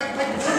Thank pues, you.